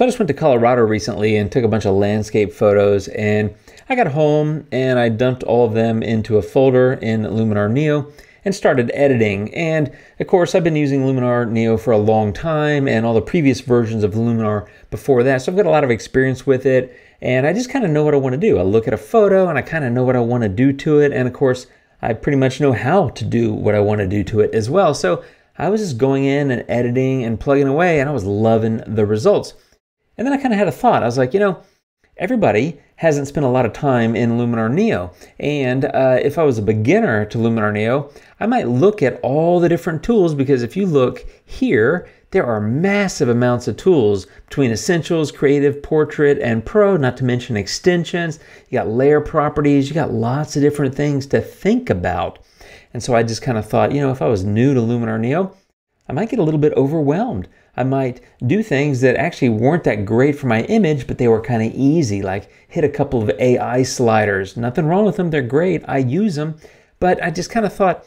So I just went to Colorado recently and took a bunch of landscape photos and I got home and I dumped all of them into a folder in Luminar Neo and started editing. And of course, I've been using Luminar Neo for a long time and all the previous versions of Luminar before that. So I've got a lot of experience with it and I just kind of know what I want to do. I look at a photo and I kind of know what I want to do to it. And of course, I pretty much know how to do what I want to do to it as well. So I was just going in and editing and plugging away and I was loving the results. And then I kind of had a thought. I was like, you know, everybody hasn't spent a lot of time in Luminar Neo. And uh, if I was a beginner to Luminar Neo, I might look at all the different tools because if you look here, there are massive amounts of tools between Essentials, Creative, Portrait, and Pro, not to mention extensions. You got layer properties, you got lots of different things to think about. And so I just kind of thought, you know, if I was new to Luminar Neo, I might get a little bit overwhelmed. I might do things that actually weren't that great for my image, but they were kind of easy, like hit a couple of AI sliders. Nothing wrong with them, they're great. I use them, but I just kind of thought,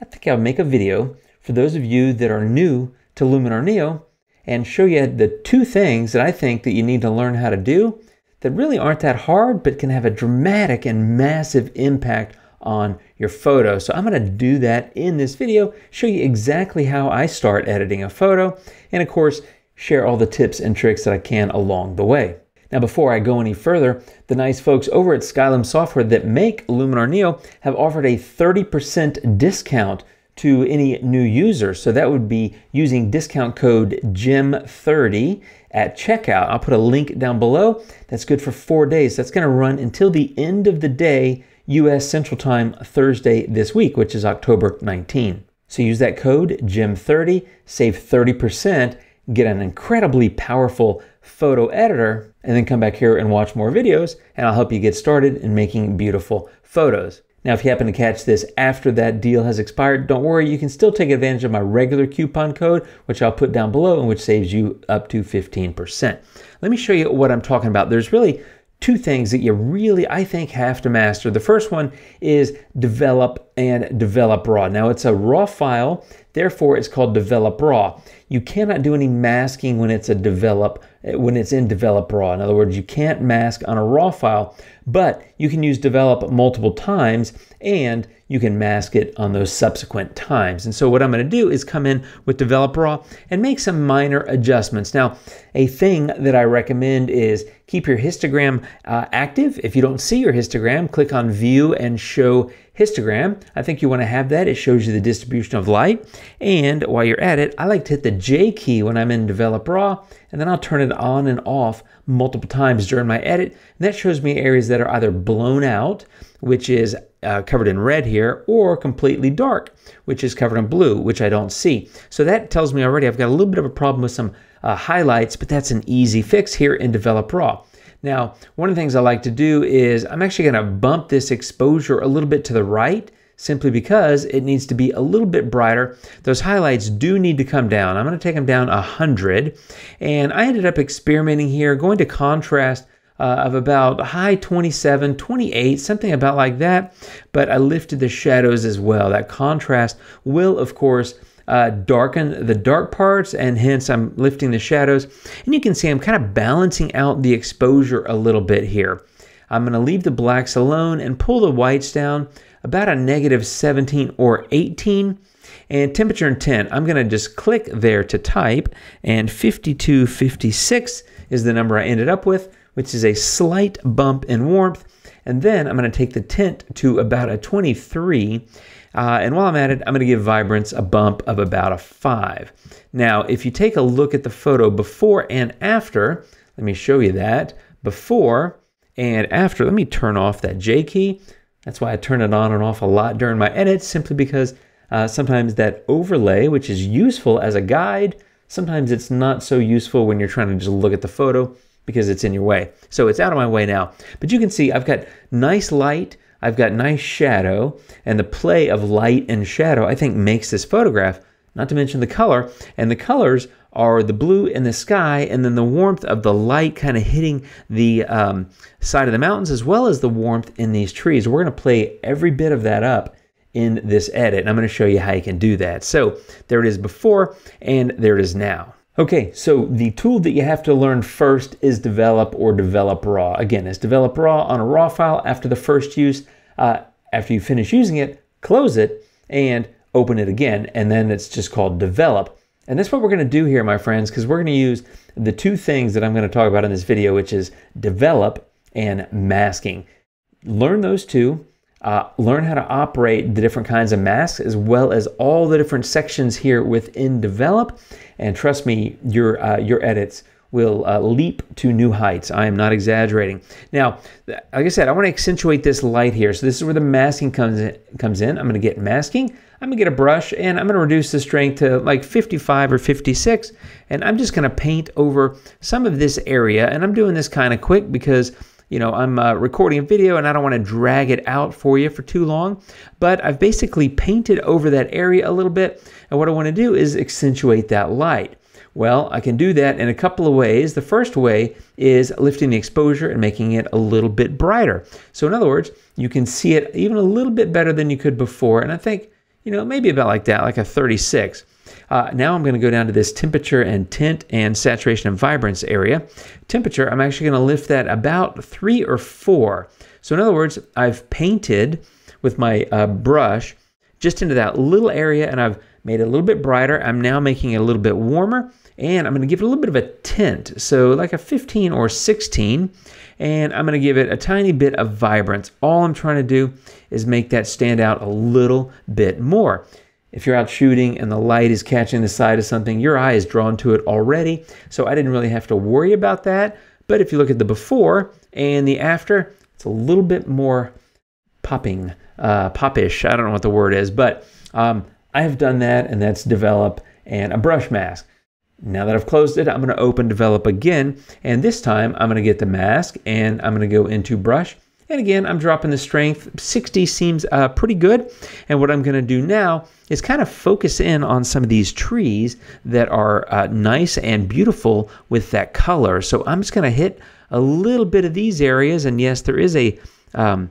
I think I'll make a video for those of you that are new to Luminar Neo and show you the two things that I think that you need to learn how to do that really aren't that hard, but can have a dramatic and massive impact on your photo. So I'm going to do that in this video, show you exactly how I start editing a photo, and of course, share all the tips and tricks that I can along the way. Now, before I go any further, the nice folks over at Skylum Software that make Luminar Neo have offered a 30% discount to any new user. So that would be using discount code JIM30 at checkout. I'll put a link down below. That's good for four days. That's going to run until the end of the day US Central Time Thursday this week, which is October 19. So use that code JIM30, save 30%, get an incredibly powerful photo editor, and then come back here and watch more videos, and I'll help you get started in making beautiful photos. Now, if you happen to catch this after that deal has expired, don't worry, you can still take advantage of my regular coupon code, which I'll put down below and which saves you up to 15%. Let me show you what I'm talking about. There's really two things that you really, I think, have to master. The first one is develop and develop raw. Now, it's a raw file, therefore, it's called develop raw. You cannot do any masking when it's a develop when it's in develop raw. In other words, you can't mask on a raw file, but you can use develop multiple times and you can mask it on those subsequent times. And so what I'm going to do is come in with develop raw and make some minor adjustments. Now, a thing that I recommend is keep your histogram uh, active. If you don't see your histogram, click on view and show histogram. I think you want to have that. It shows you the distribution of light. And while you're at it, I like to hit the J key when I'm in develop raw, and then I'll turn it on and off multiple times during my edit. And that shows me areas that are either blown out, which is uh, covered in red here, or completely dark, which is covered in blue, which I don't see. So that tells me already I've got a little bit of a problem with some uh, highlights, but that's an easy fix here in Develop Raw. Now, one of the things I like to do is I'm actually going to bump this exposure a little bit to the right simply because it needs to be a little bit brighter. Those highlights do need to come down. I'm going to take them down 100. And I ended up experimenting here, going to contrast uh, of about high 27, 28, something about like that. But I lifted the shadows as well. That contrast will, of course, uh, darken the dark parts and hence I'm lifting the shadows. And you can see I'm kind of balancing out the exposure a little bit here. I'm going to leave the blacks alone and pull the whites down about a negative 17 or 18. And temperature intent, I'm going to just click there to type, and 5256 is the number I ended up with, which is a slight bump in warmth. And then I'm going to take the tint to about a 23. Uh, and while I'm at it, I'm going to give vibrance a bump of about a 5. Now, if you take a look at the photo before and after, let me show you that. Before and after, let me turn off that J key. That's why I turn it on and off a lot during my edits, simply because uh, sometimes that overlay, which is useful as a guide, sometimes it's not so useful when you're trying to just look at the photo because it's in your way. So it's out of my way now. But you can see I've got nice light, I've got nice shadow, and the play of light and shadow I think makes this photograph, not to mention the color, and the colors are the blue in the sky and then the warmth of the light kind of hitting the um, side of the mountains as well as the warmth in these trees. We're going to play every bit of that up in this edit and I'm going to show you how you can do that. So there it is before and there it is now. Okay, so the tool that you have to learn first is develop or develop raw. Again, it's develop raw on a raw file after the first use. Uh, after you finish using it, close it and open it again, and then it's just called develop. And that's what we're going to do here, my friends, because we're going to use the two things that I'm going to talk about in this video, which is develop and masking. Learn those two. Uh, learn how to operate the different kinds of masks as well as all the different sections here within develop. And trust me your uh, your edits will uh, leap to new heights. I am not exaggerating. Now like i said i want to accentuate this light here. So this is where the masking comes in comes in. I'm going to get masking. I'm going to get a brush and i'm going to reduce the strength to like 55 or 56 and i'm just going to paint over some of this area. And i'm doing this kind of quick because you know, I'm uh, recording a video and I don't want to drag it out for you for too long, but I've basically painted over that area a little bit. And what I want to do is accentuate that light. Well, I can do that in a couple of ways. The first way is lifting the exposure and making it a little bit brighter. So in other words, you can see it even a little bit better than you could before. And I think, you know, maybe about like that, like a 36. Uh, now I'm going to go down to this temperature and tint and saturation and vibrance area. Temperature, I'm actually going to lift that about three or four. So in other words, I've painted with my uh, brush just into that little area and I've made it a little bit brighter. I'm now making it a little bit warmer and I'm going to give it a little bit of a tint. So like a 15 or 16 and I'm going to give it a tiny bit of vibrance. All I'm trying to do is make that stand out a little bit more. If you're out shooting and the light is catching the side of something, your eye is drawn to it already. So I didn't really have to worry about that. But if you look at the before and the after, it's a little bit more popping, uh, popish. I don't know what the word is, but um, I have done that, and that's develop and a brush mask. Now that I've closed it, I'm going to open develop again, and this time I'm going to get the mask and I'm going to go into brush and again, I'm dropping the strength. 60 seems uh, pretty good. And what I'm going to do now is kind of focus in on some of these trees that are uh, nice and beautiful with that color. So I'm just going to hit a little bit of these areas. And yes, there is a um,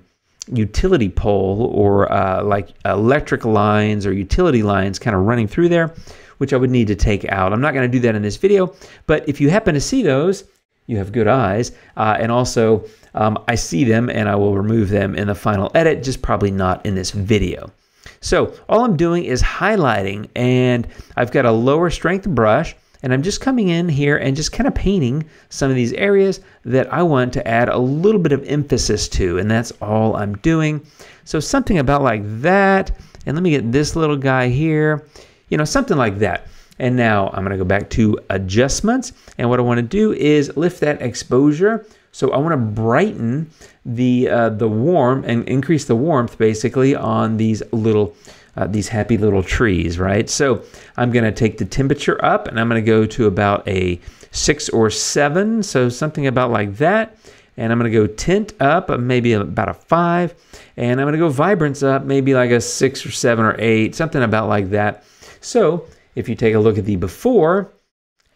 utility pole or uh, like electric lines or utility lines kind of running through there, which I would need to take out. I'm not going to do that in this video, but if you happen to see those, you have good eyes. Uh, and also, um, I see them and I will remove them in the final edit, just probably not in this video. So all I'm doing is highlighting and I've got a lower strength brush and I'm just coming in here and just kind of painting some of these areas that I want to add a little bit of emphasis to and that's all I'm doing. So something about like that and let me get this little guy here, you know, something like that. And now I'm going to go back to adjustments. And what I want to do is lift that exposure. So I want to brighten the uh, the warm and increase the warmth basically on these little uh, these happy little trees, right? So I'm going to take the temperature up and I'm going to go to about a six or seven. So something about like that. And I'm going to go tint up, uh, maybe about a five. And I'm going to go vibrance up, maybe like a six or seven or eight, something about like that. So if you take a look at the before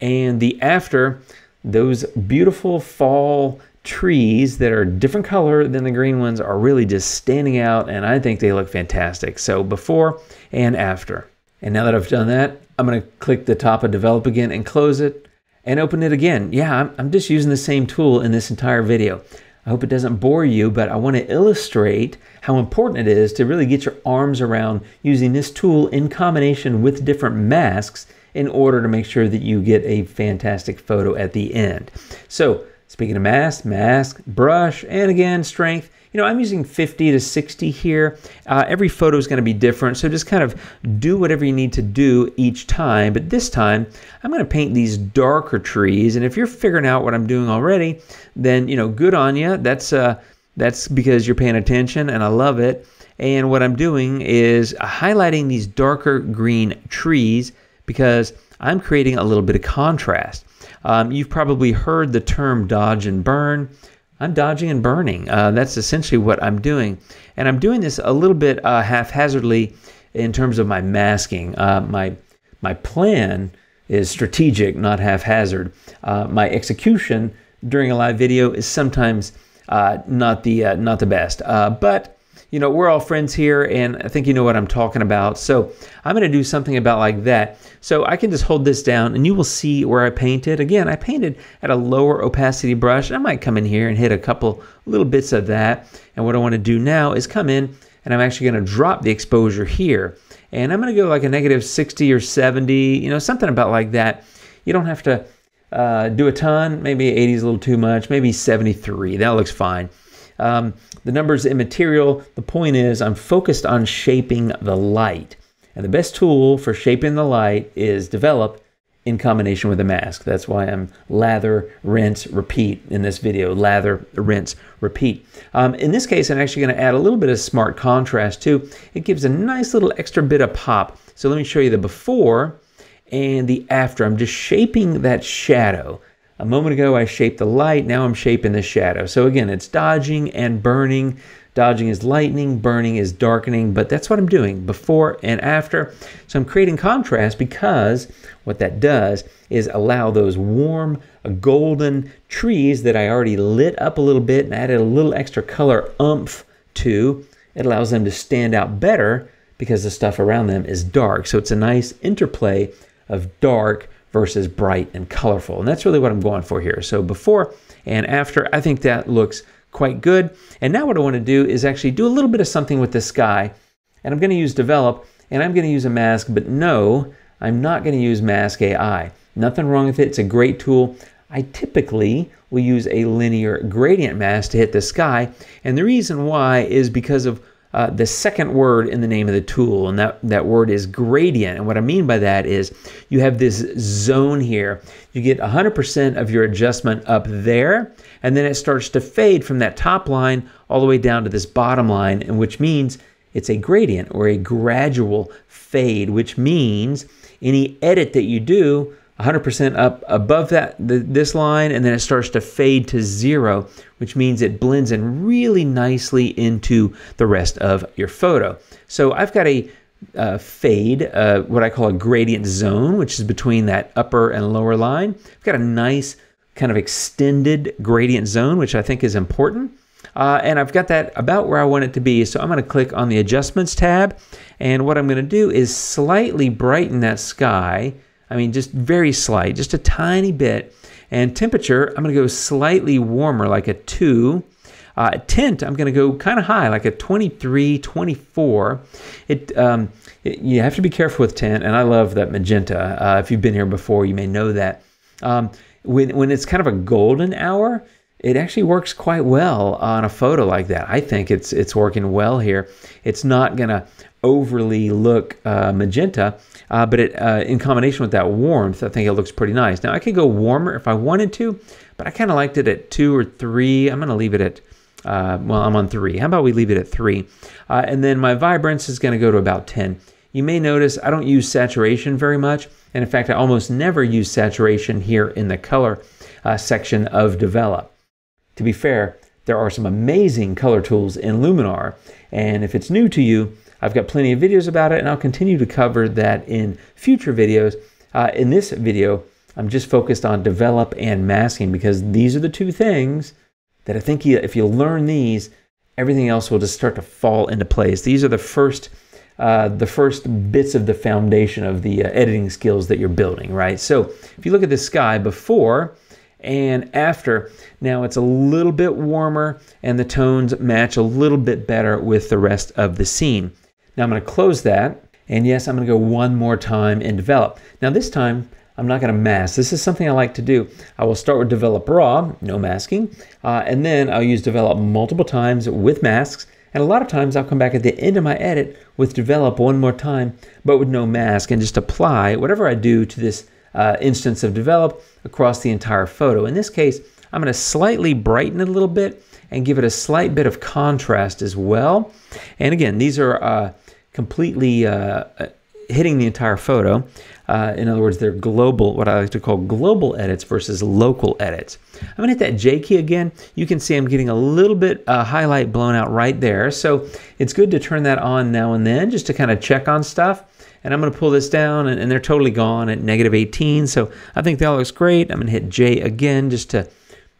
and the after, those beautiful fall trees that are different color than the green ones are really just standing out and I think they look fantastic. So before and after. And now that I've done that, I'm going to click the top of develop again and close it and open it again. Yeah, I'm, I'm just using the same tool in this entire video. I hope it doesn't bore you, but I want to illustrate how important it is to really get your arms around using this tool in combination with different masks in order to make sure that you get a fantastic photo at the end. So speaking of mask, mask, brush, and again, strength, you know, I'm using 50 to 60 here. Uh, every photo is going to be different, so just kind of do whatever you need to do each time. But this time, I'm going to paint these darker trees, and if you're figuring out what I'm doing already, then, you know, good on you. That's, uh, that's because you're paying attention, and I love it. And what I'm doing is highlighting these darker green trees because I'm creating a little bit of contrast. Um, you've probably heard the term dodge and burn. I'm dodging and burning. Uh, that's essentially what I'm doing. And I'm doing this a little bit uh, haphazardly in terms of my masking. Uh, my, my plan is strategic, not haphazard. Uh, my execution during a live video is sometimes uh, not, the, uh, not the best. but you know, we're all friends here, and I think you know what I'm talking about. So I'm going to do something about like that. So I can just hold this down, and you will see where I painted. Again, I painted at a lower opacity brush. I might come in here and hit a couple little bits of that. And what I want to do now is come in, and I'm actually going to drop the exposure here. And I'm going to go like a negative 60 or 70, you know, something about like that. You don't have to uh, do a ton. Maybe 80 is a little too much. Maybe 73. That looks fine. Um, the number's immaterial. The point is, I'm focused on shaping the light. And the best tool for shaping the light is develop in combination with a mask. That's why I'm lather, rinse, repeat in this video. Lather, rinse, repeat. Um, in this case, I'm actually going to add a little bit of smart contrast too. It gives a nice little extra bit of pop. So let me show you the before and the after. I'm just shaping that shadow. A moment ago, I shaped the light. Now I'm shaping the shadow. So again, it's dodging and burning. Dodging is lightning, burning is darkening, but that's what I'm doing before and after. So I'm creating contrast because what that does is allow those warm, golden trees that I already lit up a little bit and added a little extra color umph to. It allows them to stand out better because the stuff around them is dark. So it's a nice interplay of dark versus bright and colorful. And that's really what I'm going for here. So before and after, I think that looks quite good. And now what I want to do is actually do a little bit of something with the sky. And I'm going to use develop and I'm going to use a mask, but no, I'm not going to use mask AI. Nothing wrong with it. It's a great tool. I typically will use a linear gradient mask to hit the sky. And the reason why is because of uh, the second word in the name of the tool, and that, that word is gradient. And what I mean by that is you have this zone here. You get 100% of your adjustment up there, and then it starts to fade from that top line all the way down to this bottom line, and which means it's a gradient or a gradual fade, which means any edit that you do 100% up above that the, this line and then it starts to fade to zero which means it blends in really nicely into the rest of your photo. So I've got a uh, fade uh, what I call a gradient zone which is between that upper and lower line. I've got a nice kind of extended gradient zone which I think is important. Uh, and I've got that about where I want it to be. So I'm going to click on the adjustments tab and what I'm going to do is slightly brighten that sky I mean, just very slight, just a tiny bit. And temperature, I'm going to go slightly warmer, like a 2. Uh, tint, I'm going to go kind of high, like a 23, 24. It, um, it, you have to be careful with tint, and I love that magenta. Uh, if you've been here before, you may know that. Um, when, when it's kind of a golden hour, it actually works quite well on a photo like that. I think it's it's working well here. It's not going to overly look uh, magenta, uh, but it, uh, in combination with that warmth, I think it looks pretty nice. Now I could go warmer if I wanted to, but I kind of liked it at two or three. I'm going to leave it at, uh, well, I'm on three. How about we leave it at three? Uh, and then my vibrance is going to go to about 10. You may notice I don't use saturation very much. And in fact, I almost never use saturation here in the color uh, section of Develop. To be fair, there are some amazing color tools in Luminar. And if it's new to you, I've got plenty of videos about it, and I'll continue to cover that in future videos. Uh, in this video, I'm just focused on develop and masking because these are the two things that I think you, if you learn these, everything else will just start to fall into place. These are the first, uh, the first bits of the foundation of the uh, editing skills that you're building, right? So if you look at the sky before and after, now it's a little bit warmer and the tones match a little bit better with the rest of the scene. Now I'm going to close that. And yes, I'm going to go one more time and develop. Now this time, I'm not going to mask. This is something I like to do. I will start with develop raw, no masking, uh, and then I'll use develop multiple times with masks. And a lot of times I'll come back at the end of my edit with develop one more time, but with no mask and just apply whatever I do to this uh, instance of develop across the entire photo. In this case, I'm going to slightly brighten it a little bit and give it a slight bit of contrast as well. And again, these are uh, completely uh, hitting the entire photo. Uh, in other words, they're global, what I like to call global edits versus local edits. I'm going to hit that J key again. You can see I'm getting a little bit uh, highlight blown out right there. So it's good to turn that on now and then just to kind of check on stuff. And I'm going to pull this down and, and they're totally gone at negative 18. So I think that looks great. I'm going to hit J again just to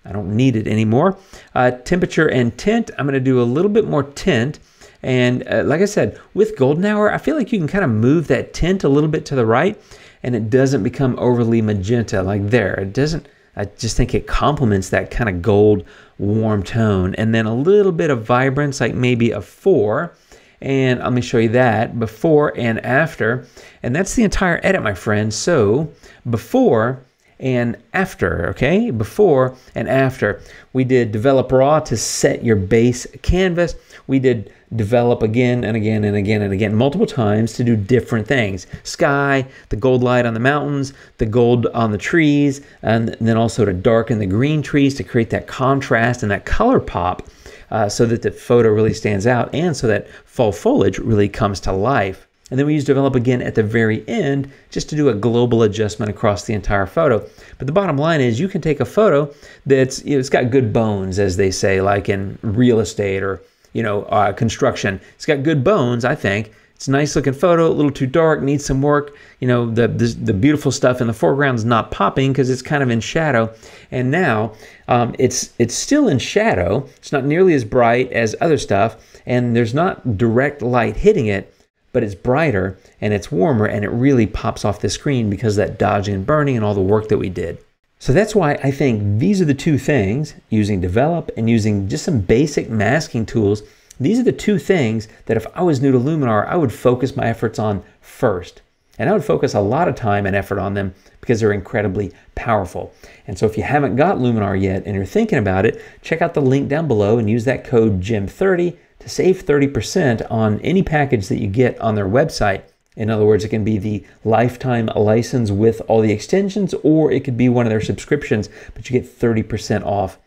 I don't need it anymore. Uh, temperature and tint, I'm going to do a little bit more tint And uh, like I said, with golden hour, I feel like you can kind of move that tint a little bit to the right and it doesn't become overly magenta like there. It doesn't, I just think it complements that kind of gold warm tone. And then a little bit of vibrance, like maybe a four. And let me show you that before and after. And that's the entire edit, my friends. So before, and after, okay? Before and after. We did develop raw to set your base canvas. We did develop again and again and again and again, multiple times to do different things. Sky, the gold light on the mountains, the gold on the trees, and then also to darken the green trees to create that contrast and that color pop uh, so that the photo really stands out and so that fall foliage really comes to life. And then we use develop again at the very end just to do a global adjustment across the entire photo. But the bottom line is you can take a photo that's, you know, it's got good bones, as they say, like in real estate or, you know, uh, construction. It's got good bones, I think. It's a nice looking photo, a little too dark, needs some work. You know, the, the, the beautiful stuff in the foreground is not popping because it's kind of in shadow. And now um, it's, it's still in shadow. It's not nearly as bright as other stuff. And there's not direct light hitting it but it's brighter and it's warmer and it really pops off the screen because that dodging and burning and all the work that we did. So that's why I think these are the two things, using develop and using just some basic masking tools, these are the two things that if I was new to Luminar, I would focus my efforts on first. And I would focus a lot of time and effort on them because they're incredibly powerful. And so if you haven't got Luminar yet and you're thinking about it, check out the link down below and use that code JIM30 to save 30% on any package that you get on their website. In other words, it can be the lifetime license with all the extensions, or it could be one of their subscriptions, but you get 30% off.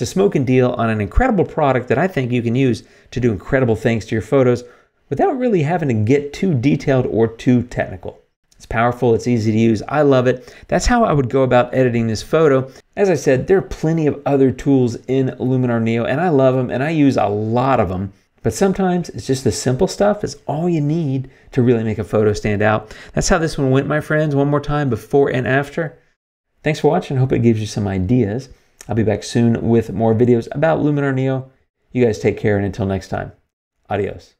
It's a smoking deal on an incredible product that I think you can use to do incredible things to your photos without really having to get too detailed or too technical. It's powerful, it's easy to use, I love it. That's how I would go about editing this photo. As I said, there are plenty of other tools in Luminar Neo, and I love them, and I use a lot of them. But sometimes it's just the simple stuff is all you need to really make a photo stand out. That's how this one went, my friends. One more time, before and after. Thanks for watching. I hope it gives you some ideas. I'll be back soon with more videos about Luminar Neo. You guys take care, and until next time, adios.